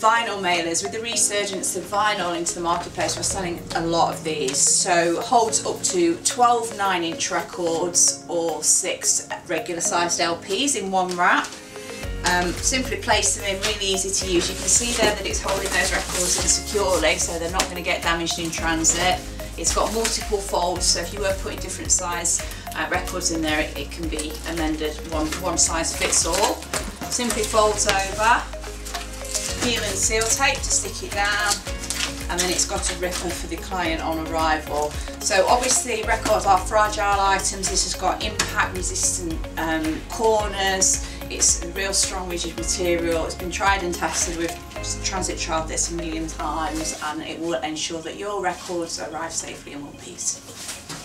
vinyl mailers. With the resurgence of vinyl into the marketplace, we're selling a lot of these. So holds up to 12 9 inch records or six regular sized LPs in one wrap. Um, simply place them in, really easy to use. You can see there that it's holding those records in securely so they're not going to get damaged in transit. It's got multiple folds so if you were putting different size uh, records in there it, it can be amended, one, one size fits all. Simply folds over, peel and seal tape to stick it down and then it's got a ripper for the client on arrival. So obviously records are fragile items, this has got impact resistant um, corners, it's a real strong rigid material, it's been tried and tested with transit trial this a million times and it will ensure that your records arrive safely in one piece.